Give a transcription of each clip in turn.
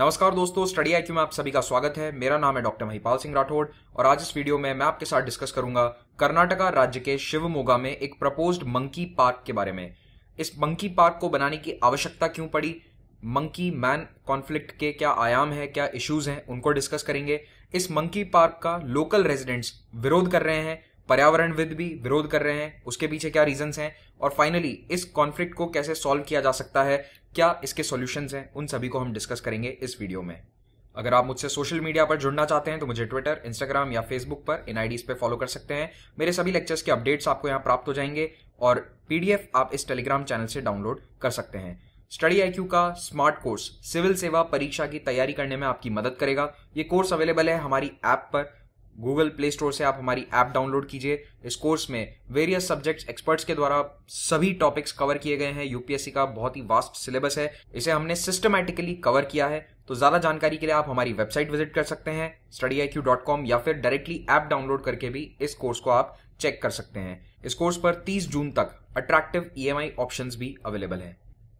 नमस्कार दोस्तों स्टडी आई में आप सभी का स्वागत है। मेरा नाम है डॉक्टर महिपाल सिंह राठौड़ और आज इस वीडियो में मैं आपके साथ डिस्कस करूँगा कर्नाटका राज्य के शिवमोगा में एक प्रपोज्ड मंकी पार्क के बारे में। इस मंकी पार्क को बनाने की आवश्यकता क्यों पड़ी? मंकी मैन कॉन्फ्लिक्ट के क्या आयाम है, क्या इश्यूज़ हैं, उनको डिस्कस करेंगे। इस मंकी पार्क का लोकल रेजिडेंट्स विरोध कर रहे हैं। पर्यावरणविद भी विरोध कर रहे हैं, उसके पीछे क्या रीजंस हैं? और फाइनली इस कॉन्फ्लिक्ट को कैसे सॉल्व किया जा सकता है? क्या इसके सॉल्यूशंस हैं? उन सभी को हम डिस्कस करेंगे इस वीडियो में। अगर आप मुझसे सोशल मीडिया पर जुड़ना चाहते हैं तो मुझे ट्विटर इंस्टाग्राम या फेसबुक पर इन आईडीज पे फॉलो कर सकते हैं। मेरे सभी लेक्चर्स के अपडेट्स आपको यहाँ प्राप्त हो जाएँगे और पीडीएफ आप इस टेलीग्राम चैनल से डाउनलोड कर सकते हैं। स्टडी आईक्यू का स्मार्ट कोर्स सिविल सेवा परीक्षा की तैयारी करने में आपकी मदद करेगा। ये कोर्स अवेलेबल है हमारी ऐप पर। गूगल प्ले स्टोर से आप हमारी ऐप डाउनलोड कीजिए। इस कोर्स में वेरियस सब्जेक्ट्स एक्सपर्ट्स के द्वारा सभी टॉपिक्स कवर किए गए हैं। यूपीएससी का बहुत ही वास्ट सिलेबस है। इसे हमने सिस्टमैटिकली कवर किया है। तो ज़्यादा जानकारी के लिए आप हमारी वेबसाइट विज़िट कर सकते हैं स्टडी या फिर डायरेक्टली ऐप डाउनलोड करके भी इस कोर्स को आप चेक कर सकते हैं। इस कोर्स पर 30 जून तक अट्रैक्टिव ईएमआई ऑप्शंस भी अवेलेबल हैं।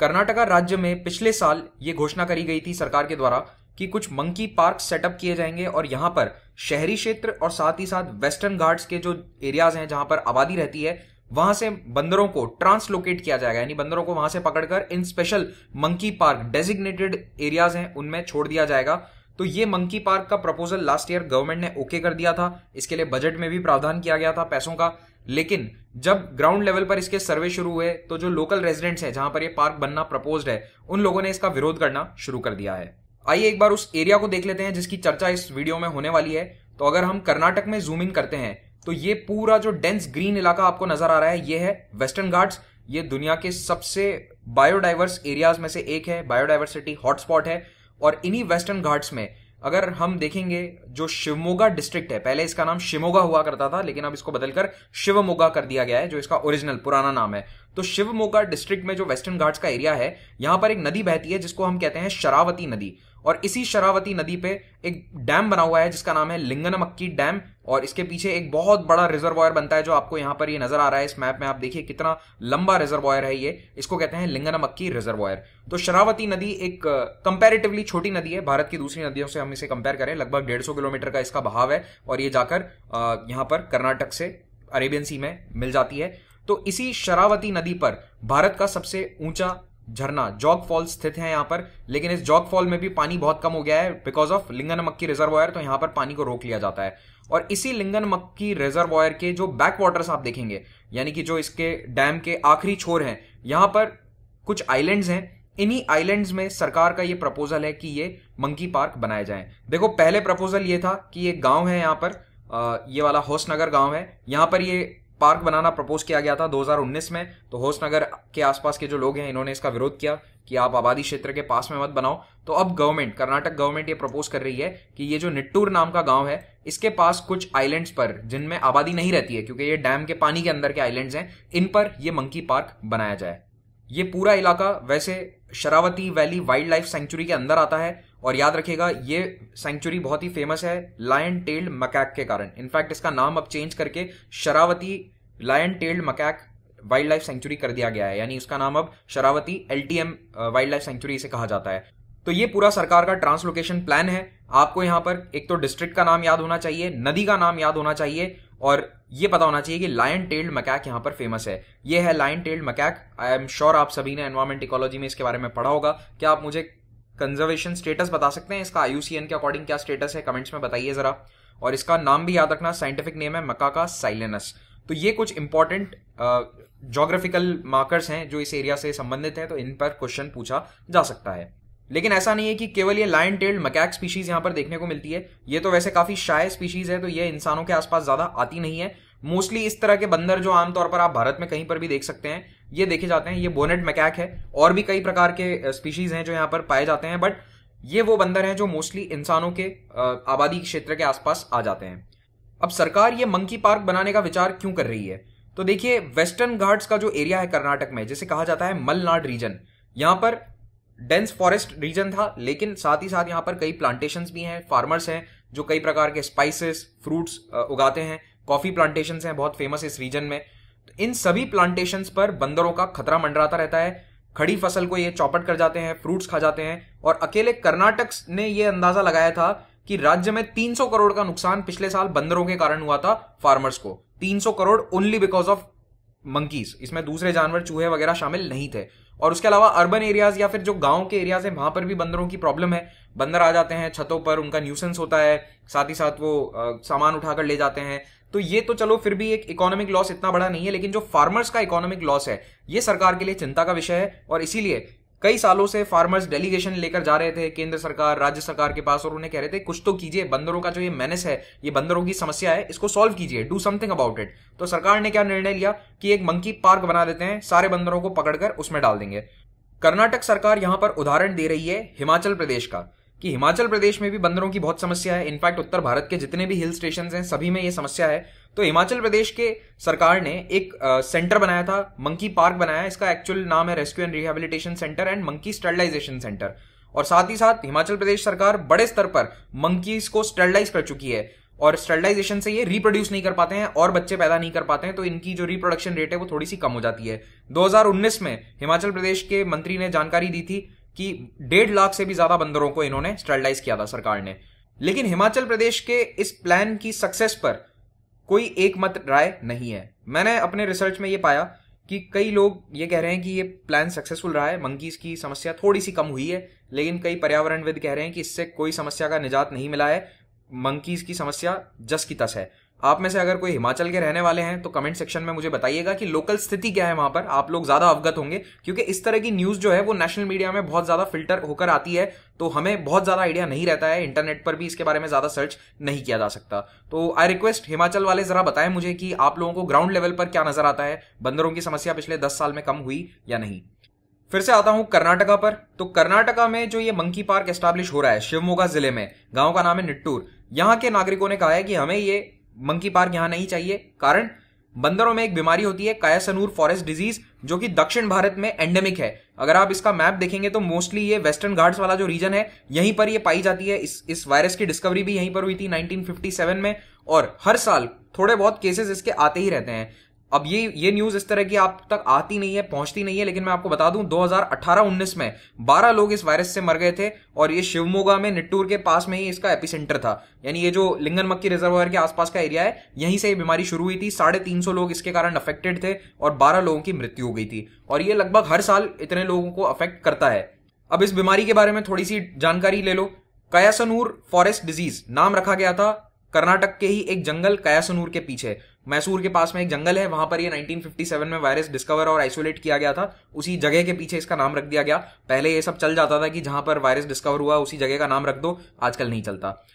कर्नाटका राज्य में पिछले साल ये घोषणा करी गई थी सरकार के द्वारा कि कुछ मंकी पार्क सेटअप किए जाएँगे और यहाँ पर शहरी क्षेत्र और साथ ही साथ वेस्टर्न घाट्स के जो एरियाज़ हैं जहाँ पर आबादी रहती है, वहाँ से बंदरों को ट्रांसलोकेट किया जाएगा। यानी बंदरों को वहाँ से पकड़कर इन special monkey park designated areas हैं, उनमें छोड़ दिया जाएगा। तो ये मंकी पार्क का प्रपोजल लास्ट ईयर गवर्नमेंट ने ओके कर दिया था। इसके लिए बजट में भी प्रावधान किया गया था पैसों का। लेकिन जब ग्राउंड लेवल पर इसके सर्वे शुरू हुए तो जो लोकल रेजिडेंट्स हैं, जहाँ पर ये पार्क बनना प्रपोज्ड है, उन लोगों ने इसका विरोध करना शुरू कर दिया है। आइए एक बार उस एरिया को देख लेते हैं जिसकी चर्चा इस वीडियो में होने वाली है। तो अगर हम कर्नाटक में जूम इन करते हैं तो ये पूरा जो डेंस ग्रीन इलाका आपको नज़र आ रहा है, ये है वेस्टर्न घाट्स ये दुनिया के सबसे बायोडाइवर्स एरियाज़ में से एक है बायोडाइवर्सिटी हॉटस्पॉट है। और इन्हीं वेस्टर्न घाट्स में, अगर हम देखेंगे, जो शिवमोगा डिस्ट्रिक्ट है, पहले इसका नाम शिमोगा हुआ करता था, लेकिन अब इसको बदलकर शिवमोगा कर दिया गया है, जो इसका ओरिजिनल पुराना नाम है। तो शिवमोगा डिस्ट्रिक्ट में जो वेस्टर्न घाट्स का एरिया है, यहाँ पर एक नदी बहती है, जिसको हम कहते हैं शरावती नदी। और इसी शरावती नदी पे एक डैम बना हुआ है, जिसका नाम है लिंगनमक्की डैम। और इसके पीछे एक बहुत बड़ा रिजर्वॉयर बनता है, जो आपको यहाँ पर ये नज़र आ रहा है इस मैप में। आप देखिए कितना लंबा रिजर्वॉयर है ये। इसको कहते हैं लिंगनमक्की रिजर्वॉयर। तो शरावती नदी एक कंपेरेटिवली छोटी नदी है। भारत की दूसरी नदियों से हम इसे कंपेयर करें, लगभग डेढ़ किलोमीटर का इसका बहाव है। और ये जाकर यहाँ पर कर्नाटक से अरेबियन सी में मिल जाती है। तो इसी शरावती नदी पर भारत का सबसे ऊँचा झरना, जॉग फॉल स्थित है यहाँ पर। लेकिन इस जॉग फॉल में भी पानी बहुत कम हो गया है। बिकॉज़ ऑफ़ लिंगन मक्की रिजर्वॉयर तो यहाँ पर पानी को रोक लिया जाता है। और इसी लिंगन मक्की रिजर्वॉयर के जो बैक वाटर्स आप देखेंगे, यानी कि जो इसके डैम के आखिरी छोर हैं, यहाँ पर कुछ आइलैंड्स हैं। इन्हीं आइलैंड्स में सरकार का ये प्रपोजल है कि ये मंकी पार्क बनाए जाए। देखो, पहले प्रपोजल ये था कि ये गाँव है यहाँ पर। ये वाला होसनगर गाँव है। यहाँ पर ये पार्क बनाना प्रपोज किया गया था 2019 में। तो होसनगर के आसपास के जो लोग हैं, इन्होंने इसका विरोध किया कि आप आबादी क्षेत्र के पास में मत बनाओ। तो अब गवर्नमेंट, कर्नाटक गवर्नमेंट ये प्रपोज कर रही है कि ये जो निट्टूर नाम का गाँव है, इसके पास कुछ आइलैंड्स पर, जिनमें आबादी नहीं रहती है, क्योंकि ये डैम के पानी के अंदर के आइलैंड्स हैं, इन पर यह मंकी पार्क बनाया जाए। ये पूरा इलाका वैसे Sharavathi valley wild life sanctuary के अंदर आता है और याद रखिएगा, ये सेंचुरी बहुत ही फ़ेमस है लायन टेल्ड मकैक के कारण। इनफैक्ट इसका नाम अब चेंज करके Sharavathi lion tailed macaque wild life sanctuary कर दिया गया है। यानी उसका नाम अब Sharavathi LTM wild life sanctuary इसे कहा जाता है। तो ये पूरा सरकार का ट्रांसलोकेशन प्लान है। आपको यहाँ पर एक तो डिस्ट्रिक्ट का नाम याद होना चाहिए, नदी का नाम याद होना चाहिए, और ये पता होना चाहिए कि लायन टेल्ड मकैक यहाँ पर फ़ेमस है। ये है lion tailed macaque I am sure आप सभी ने एनवायरमेंट इकोलॉजी में इसके बारे में पढ़ा होगा। क्या आप मुझे कंजर्वेशन स्टेटस बता सकते हैं? इसका आईयूसीएन के अकॉर्डिंग क्या स्टेटस है? कमेंट्स में बताइए जरा। और इसका नाम भी याद रखना साइंटिफिक नेम है मका का साइलेनस तो ये कुछ इंपॉर्टेंट जोग्राफिकल मार्कर्स हैं जो इस एरिया से संबंधित है तो इन पर क्वेश्चन पूछा जा सकता है। लेकिन ऐसा नहीं है कि केवल ये लाइन टेल्ड मकैक स्पीशीज यहाँ पर देखने को मिलती है। ये तो वैसे काफ़ी शाय स्पीशीज है तो ये इंसानों के आसपास ज़्यादा आती नहीं है। मोस्टली इस तरह के बंदर जो आमतौर पर आप भारत में कहीं पर भी देख सकते हैं, ये देखे जाते हैं, ये बोनेट मैकैक है, और भी कई प्रकार के स्पीशीज हैं जो यहाँ पर पाए जाते हैं बट ये वो बंदर हैं जो मोस्टली इंसानों के आबादी क्षेत्र के आसपास आ जाते हैं। अब सरकार ये मंकी पार्क बनाने का विचार क्यों कर रही है? तो देखिए वेस्टर्न घाट्स का जो एरिया है कर्नाटक में, जिसे कहा जाता है मलनाड रीजन यहाँ पर डेंस फॉरेस्ट रीजन था, लेकिन साथ ही साथ यहाँ पर कई प्लांटेशन भी हैं फार्मर्स हैं, जो कई प्रकार के स्पाइसेस फ्रूट्स उगाते हैं। कॉफ़ी प्लांटेशन हैं, बहुत फ़ेमस इस रीजन में। तो इन सभी प्लांटेशन पर बंदरों का खतरा मंडराता रहता है। खड़ी फ़सल को ये चौपट कर जाते हैं फ्रूट्स खा जाते हैं। और अकेले कर्नाटक ने ये अंदाज़ा लगाया था कि राज्य में 300 करोड़ का नुकसान पिछले साल बंदरों के कारण हुआ था फार्मर्स को। 300 crore only because of monkeys इसमें दूसरे जानवर, चूहे वगैरह शामिल नहीं थे। और उसके अलावा अर्बन एरियाज़ या फिर जो गाँव के एरियाज़ हैं, वहाँ पर भी बंदरों की प्रॉब्लम है। बंदर आ जाते हैं, छतों पर उनका न्यूसेंस होता है, साथ ही साथ वो सामान उठाकर ले जाते हैं। तो ये तो चलो फिर भी एक इकोनॉमिक लॉस इतना बड़ा नहीं है, लेकिन जो फार्मर्स का इकोनॉमिक लॉस है, ये सरकार के लिए चिंता का विषय है और इसीलिए कई सालों से फार्मर्स डेलीगेशन लेकर जा रहे थे, केंद्र सरकार, राज्य सरकार के पास, और उन्हें कह रहे थे, कुछ तो कीजिए, बंदरों का जो ये मैनेस है, ये बंदरों की समस्या है, इसको सॉल्व कीजिए डू समथिंग अबाउट इट तो सरकार ने क्या निर्णय लिया? कि एक मंकी पार्क बना देते हैं, सारे बंदरों को पकड़कर उसमें डाल देंगे। कर्नाटक सरकार यहाँ पर उदाहरण दे रही है हिमाचल प्रदेश का, कि हिमाचल प्रदेश में भी बंदरों की बहुत समस्या है। इनफैक्ट उत्तर भारत के जितने भी हिल स्टेशन हैं, सभी में ये समस्या है। तो हिमाचल प्रदेश के सरकार ने एक सेंटर बनाया था मंकी पार्क बनाया इसका एक्चुअल नाम है rescue and rehabilitation centre and monkey sterilisation centre और साथ ही साथ हिमाचल प्रदेश सरकार बड़े स्तर पर मंकीज को स्टरलाइज कर चुकी है। और स्टरलाइजेशन से ये रिप्रोड्यूस नहीं कर पाते हैं और बच्चे पैदा नहीं कर पाते हैं तो इनकी जो रिप्रोडक्शन रेट है वो थोड़ी सी कम हो जाती है। 2019 में हिमाचल प्रदेश के मंत्री ने जानकारी दी थी कि डेढ़ लाख से भी ज़्यादा बंदरों को इन्होंने स्टरलाइज किया था सरकार ने। लेकिन हिमाचल प्रदेश के इस प्लान की सक्सेस पर कोई एक मत राय नहीं है। मैंने अपने रिसर्च में ये पाया कि कई लोग ये कह रहे हैं कि ये प्लान सक्सेसफुल रहा है। मंकीज की समस्या थोड़ी सी कम हुई है, लेकिन कई पर्यावरणविद कह रहे हैं कि इससे कोई समस्या का निजात नहीं मिला है। मंकीज की समस्या जस की तस है। आप में से अगर कोई हिमाचल के रहने वाले हैं तो कमेंट सेक्शन में मुझे बताइएगा कि लोकल स्थिति क्या है वहाँ पर। आप लोग ज़्यादा अवगत होंगे, क्योंकि इस तरह की न्यूज़ जो है, वो नेशनल मीडिया में बहुत ज़्यादा फ़िल्टर होकर आती है तो हमें बहुत ज़्यादा आइडिया नहीं रहता है इंटरनेट पर भी इसके बारे में ज़्यादा सर्च नहीं किया जा सकता। तो आई रिक्वेस्ट हिमाचल वाले जरा बताएँ मुझे कि आप लोगों को ग्राउंड लेवल पर क्या नज़र आता है, बंदरों की समस्या पिछले दस साल में कम हुई या नहीं। फिर से आता हूँ कर्नाटका पर। तो कर्नाटका में जो ये मंकी पार्क एस्टैब्लिश हो रहा है, शिवमोगा ज़िले में, गाँव का नाम है निट्टूर। यहाँ के नागरिकों ने कहा है कि हमें ये मंकी पार्क यहाँ नहीं चाहिए। कारण, बंदरों में एक बीमारी होती है, कायासनूर फॉरेस्ट डिज़ीज़, जो कि दक्षिण भारत में एंडेमिक है। अगर आप इसका मैप देखेंगे तो मोस्टली ये वेस्टर्न घाट्स वाला जो रीजन है, यहीं पर ये पाई जाती है। इस इस वायरस की डिस्कवरी भी यहीं पर हुई थी 1957 में, और हर साल थोड़े बहुत केसेस इसके आते ही रहते हैं। अब ये ये न्यूज़ इस तरह की आप तक आती नहीं है, पहुँचती नहीं है, लेकिन मैं आपको बता दूँ 2018-19 में 12 लोग इस वायरस से मर गए थे और ये शिवमोगा में, निट्टूर के पास में ही इसका एपिसेंटर था। यानी ये जो लिंगन मक्की रिजर्वायर के आसपास का एरिया है, यहीं से ये बीमारी शुरू हुई थी। साढ़े तीन सौ लोग इसके कारण अफेक्टेड थे और बारह लोगों की मृत्यु हो गई थी। और ये लगभग हर साल इतने लोगों को अफेक्ट करता है। अब इस बीमारी के बारे में थोड़ी सी जानकारी ले लो। कयासनूर फॉरेस्ट डिज़ीज़ नाम रखा गया था। कर्नाटक के ही एक जंगल कयासनूर के पीछे। मैसूर के पास में एक जंगल है, वहाँ पर ये 1957 में वायरस डिस्कवर और आइसोलेट किया गया था। उसी जगह के पीछे इसका नाम रख दिया गया। पहले ये सब चल जाता था कि जहाँ पर वायरस डिस्कवर हुआ, उसी जगह का नाम रख दो, आजकल नहीं चलता।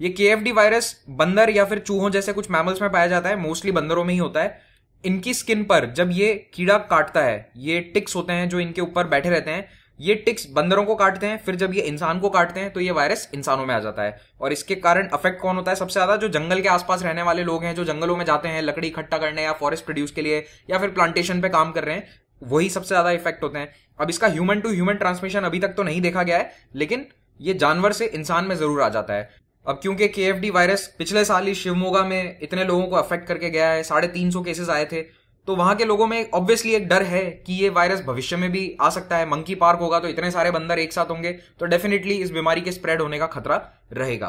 ये के वायरस बंदर या फिर चूहों जैसे कुछ मैमल्स में पाया जाता है मोस्टली बंदरों में ही होता है। इनकी स्किन पर जब ये कीड़ा काटता है, ये टिक्स होते हैं जो इनके ऊपर बैठे रहते हैं ये टिक्स बंदरों को काटते हैं, फिर जब ये इंसान को काटते हैं तो ये वायरस इंसानों में आ जाता है। और इसके कारण अफेक्ट कौन होता है सबसे ज़्यादा? जो जंगल के आसपास रहने वाले लोग हैं, जो जंगलों में जाते हैं, लकड़ी इकट्ठा करने या फॉरेस्ट प्रोड्यूस के लिए, या फिर प्लांटेशन पे काम कर रहे हैं, वही सबसे ज़्यादा इफ़ेक्ट होते हैं। अब इसका ह्यूमन टू ह्यूमन ट्रांसमिशन अभी तक तो नहीं देखा गया है, लेकिन ये जानवर से इंसान में ज़रूर आ जाता है। अब क्योंकि के वायरस पिछले साल ही शिवमोगा में इतने लोगों को अफेक्ट करके गया है, साढ़े तीन सौ केसेस आए थे तो वहाँ के लोगों में ऑब्वियसली एक डर है कि ये वायरस भविष्य में भी आ सकता है। मंकी पार्क होगा तो इतने सारे बंदर एक साथ होंगे तो डेफिनेटली इस बीमारी के स्प्रेड होने का खतरा रहेगा।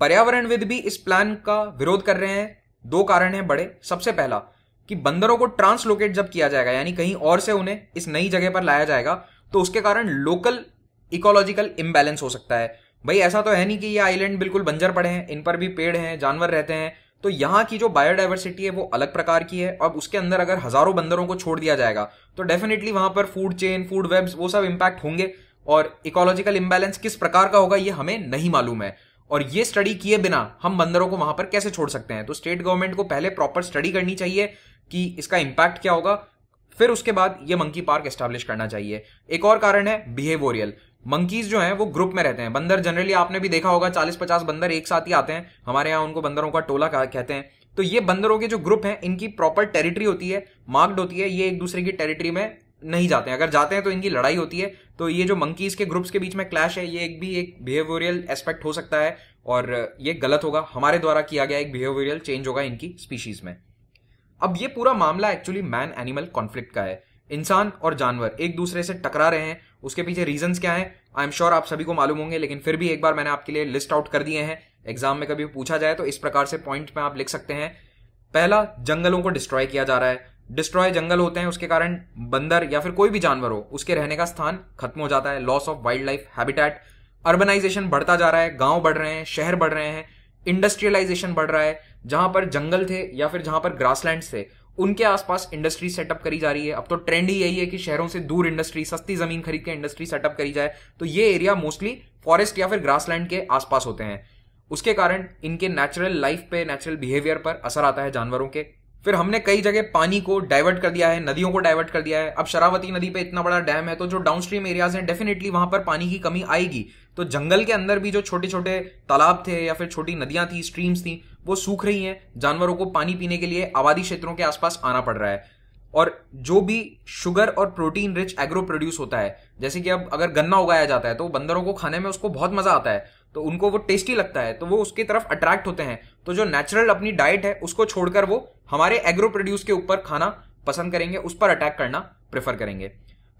पर्यावरणविद भी इस प्लान का विरोध कर रहे हैं। दो कारण हैं बड़े। सबसे पहला, कि बंदरों को ट्रांसलोकेट जब किया जाएगा, यानी कहीं और से उन्हें इस नई जगह पर लाया जाएगा तो उसके कारण लोकल इकोलॉजिकल इम्बैलेंस हो सकता है। भाई ऐसा तो है नहीं कि ये आइलैंड बिल्कुल बंजर पड़े हैं, इन पर भी पेड़ हैं, जानवर रहते हैं तो यहाँ की जो बायोडाइवर्सिटी है वो अलग प्रकार की है। और उसके अंदर अगर हज़ारों बंदरों को छोड़ दिया जाएगा तो डेफिनेटली वहाँ पर फ़ूड चेन फ़ूड वेब्स वो सब इंपैक्ट होंगे। और इकोलॉजिकल इम्बैलेंस किस प्रकार का होगा, ये हमें नहीं मालूम है। और ये स्टडी किए बिना हम बंदरों को वहाँ पर कैसे छोड़ सकते हैं? तो स्टेट गवर्नमेंट को पहले प्रॉपर स्टडी करनी चाहिए कि इसका इंपैक्ट क्या होगा। फिर उसके बाद ये मंकी पार्क एस्टैब्लिश करना चाहिए। एक और कारण है बिहेवियरियल मंकीज जो हैं, वो ग्रुप में रहते हैं। बंदर जनरली आपने भी देखा होगा चालीस पचास बंदर एक साथ ही आते हैं। हमारे यहाँ उनको बंदरों का टोला कहते हैं। तो ये बंदरों के जो ग्रुप हैं, इनकी प्रॉपर टेरिटरी होती है मार्क्ड होती है। ये एक दूसरे की टेरिटरी में नहीं जाते हैं। अगर जाते हैं तो इनकी लड़ाई होती है। तो ये जो मंकीज के ग्रुप्स के बीच में क्लैश है, ये एक भी एक बिहेवियरियल एस्पेक्ट हो सकता है। और ये गलत होगा। हमारे द्वारा किया गया एक बिहेवियरियल चेंज होगा इनकी स्पीशीज में। अब ये पूरा मामला एक्चुअली मैन एनिमल कॉन्फ्लिक्ट का है। इंसान और जानवर एक दूसरे से टकरा रहे हैं, उसके पीछे रीजंस क्या हैं? आई एम श्योर आप सभी को मालूम होंगे, लेकिन फिर भी एक बार मैंने आपके लिए लिस्ट आउट कर दिए हैं। एग्ज़ाम में कभी पूछा जाए तो इस प्रकार से पॉइंट में आप लिख सकते हैं। पहला, जंगलों को डिस्ट्रॉय किया जा रहा है। डिस्ट्रॉय जंगल होते हैं, उसके कारण बंदर या फिर कोई भी जानवर हो, उसके रहने का स्थान खत्म हो जाता है। Loss of wild life habitat urbanisation बढ़ता जा रहा है, गाँव बढ़ रहे हैं, शहर बढ़ रहे हैं इंडस्ट्रियलाइजेशन बढ़ रहा है। जहाँ पर जंगल थे या फिर जहाँ पर ग्रासलैंड थे उनके आसपास इंडस्ट्री सेटअप करी जा रही है। अब तो ट्रेंड ही यही है कि शहरों से दूर इंडस्ट्री सस्ती ज़मीन खरीद के इंडस्ट्री सेटअप करी जाए। तो ये एरिया मोस्टली फॉरेस्ट या फिर ग्रासलैंड के आसपास होते हैं। उसके कारण इनके नेचुरल लाइफ पे नेचुरल बिहेवियर पर असर आता है जानवरों के। फिर हमने कई जगह पानी को डाइवर्ट कर दिया है, नदियों को डाइवर्ट कर दिया है। अब शरावती नदी पे इतना बड़ा डैम है तो जो डाउनस्ट्रीम एरियाज़ हैं डेफिनेटली वहाँ पर पानी की कमी आएगी। तो जंगल के अंदर भी जो छोटे छोटे तालाब थे या फिर छोटी नदियाँ थी स्ट्रीम्स थी वो सूख रही हैं, जानवरों को पानी पीने के लिए आबादी क्षेत्रों के आसपास आना पड़ रहा है। और जो भी शुगर और प्रोटीन रिच एग्रो प्रोड्यूस होता है, जैसे कि अब अगर गन्ना उगाया जाता है तो बंदरों को खाने में उसको बहुत मज़ा आता है तो उनको वो टेस्टी लगता है तो वो उसकी तरफ़ अट्रैक्ट होते हैं। तो जो नेचुरल अपनी डाइट है, उसको छोड़कर वो हमारे एग्रो प्रोड्यूस के ऊपर खाना पसंद करेंगे, उस पर अटैक करना प्रेफर करेंगे।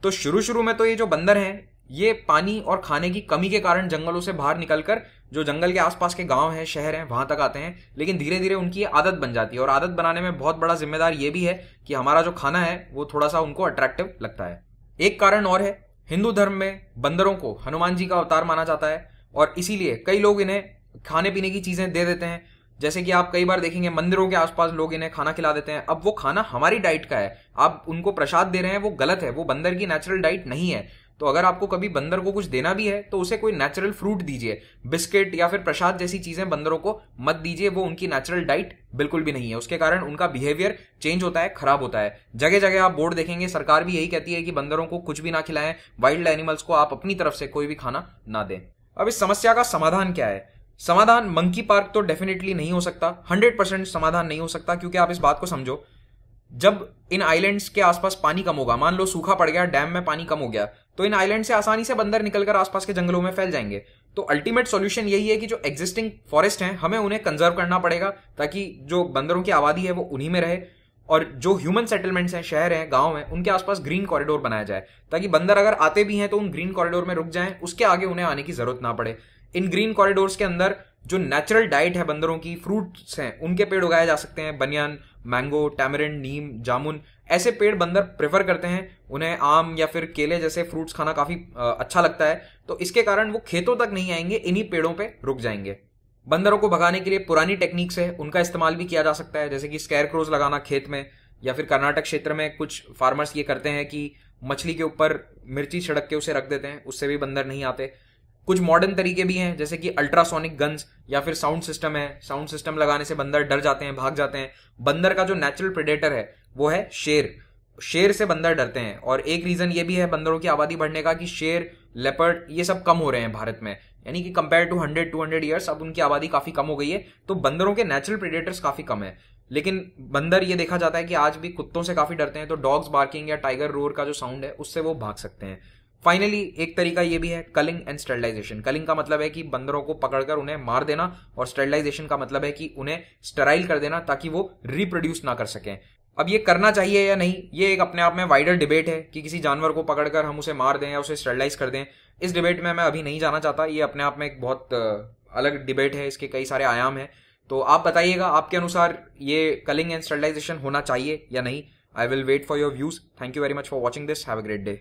तो शुरू शुरू में तो ये जो बंदर हैं, ये पानी और खाने की कमी के कारण जंगलों से बाहर निकलकर जो जंगल के आसपास के गाँव हैं, शहर हैं, वहाँ तक आते हैं, लेकिन धीरे धीरे उनकी आदत बन जाती है और आदत बनाने में बहुत बड़ा जिम्मेदार ये भी है कि हमारा जो खाना है, वो थोड़ा सा उनको अट्रैक्टिव लगता है। एक कारण और है, हिंदू धर्म में बंदरों को हनुमान जी का अवतार माना जाता है और इसीलिए कई लोग इन्हें खाने पीने की चीज़ें दे देते हैं। जैसे कि आप कई बार देखेंगे, मंदिरों के आसपास लोग इन्हें खाना खिला देते हैं। अब वो खाना हमारी डाइट का है। आप उनको प्रसाद दे रहे हैं, वो गलत है, वो बंदर की नेचुरल डाइट नहीं है। तो अगर आपको कभी बंदर को कुछ देना भी है तो उसे कोई नेचुरल फ्रूट दीजिए। बिस्किट या फिर प्रसाद जैसी चीज़ें बंदरों को मत दीजिए, वो उनकी नेचुरल डाइट बिल्कुल भी नहीं है। उसके कारण उनका बिहेवियर चेंज होता है, खराब होता है। जगह जगह आप बोर्ड देखेंगे, सरकार भी यही कहती है कि बंदरों को कुछ भी ना खिलाएँ वाइल्ड एनिमल्स को आप अपनी तरफ़ से कोई भी खाना ना दें। अब इस समस्या का समाधान क्या है? समाधान मंकी पार्क तो डेफिनेटली नहीं हो सकता हंड्रेड परसेंट समाधान नहीं हो सकता, क्योंकि आप इस बात को समझो। जब इन आइलैंड्स के आसपास पानी कम होगा, मान लो सूखा पड़ गया डैम में पानी कम हो गया तो इन आइलैंड से आसानी से बंदर निकलकर आसपास के जंगलों में फैल जाएँगे। तो अल्टीमेट सॉल्यूशन यही है कि जो एग्जिस्टिंग फॉरेस्ट हैं, हमें उन्हें कंजर्व करना पड़ेगा, ताकि जो बंदरों की आबादी है वो उन्हीं में रहे, और जो ह्यूमन सेटलमेंट्स हैं, शहर हैं, गाँव हैं, उनके आसपास ग्रीन कॉरिडोर बनाया जाए। ताकि बंदर अगर आते भी हैं तो उन ग्रीन कॉरिडोर में रुक जाएँ, उसके आगे उन्हें आने की ज़रूरत ना पड़े। इन ग्रीन कॉरिडोर्स के अंदर जो नेचुरल डाइट है बंदरों की फ्रूट्स हैं, उनके पेड़ उगाए जा सकते हैं बनियान मैंगो टैमरिन नीम जामुन ऐसे पेड़ बंदर प्रेफर करते हैं। उन्हें आम या फिर केले जैसे फ्रूट्स खाना काफ़ी अच्छा लगता है। तो इसके कारण वो खेतों तक नहीं आएँगे, इन्हीं पेड़ों पे रुक जाएँगे। बंदरों को भगाने के लिए पुरानी टेक्निक्स है, उनका इस्तेमाल भी किया जा सकता है। जैसे कि स्केयर क्रोज लगाना खेत में, या फिर कर्नाटक क्षेत्र में कुछ फार्मर्स ये करते हैं कि मछली के ऊपर मिर्ची छिड़क के उसे रख देते हैं, उससे भी बंदर नहीं आते। कुछ मॉडर्न तरीके भी हैं, जैसे कि अल्ट्रासोनिक गन्स या फिर साउंड सिस्टम है। साउंड सिस्टम लगाने से बंदर डर जाते हैं, भाग जाते हैं। बंदर का जो नेचुरल प्रेडेटर है, वो है शेर। शेर से बंदर डरते हैं। और एक रीजन ये भी है बंदरों की आबादी बढ़ने का कि शेर लेपर्ड ये सब कम हो रहे हैं भारत में। यानी कि compare to hundred two hundred years अब उनकी आबादी काफ़ी कम हो गई है। तो बंदरों के नेचुरल प्रेडेटर्स काफ़ी कम है। लेकिन बंदर ये देखा जाता है कि आज भी कुत्तों से काफ़ी डरते हैं तो डॉग्स बार्किंग या टाइगर रोर का जो साउंड है, उससे वो भाग सकते हैं। फाइनली एक तरीका ये भी है कलिंग एंड स्टरलाइजेशन कलिंग का मतलब है कि बंदरों को पकड़कर उन्हें मार देना और स्टरलाइजेशन का मतलब है कि उन्हें स्टराइल कर देना ताकि वो रिप्रोड्यूस ना कर सकें। अब ये करना चाहिए या नहीं, ये एक अपने आप में वाइडर डिबेट है कि किसी जानवर को पकड़कर हम उसे मार दें या उसे स्टरलाइज कर दें। इस डिबेट में मैं अभी नहीं जाना चाहता, ये अपने आप में एक बहुत अलग डिबेट है, इसके कई सारे आयाम हैं। तो आप बताइएगा, आपके अनुसार ये कलिंग एंड स्टरलाइजेशन होना चाहिए या नहीं? I will wait for your views thank you very much for watching this have a great day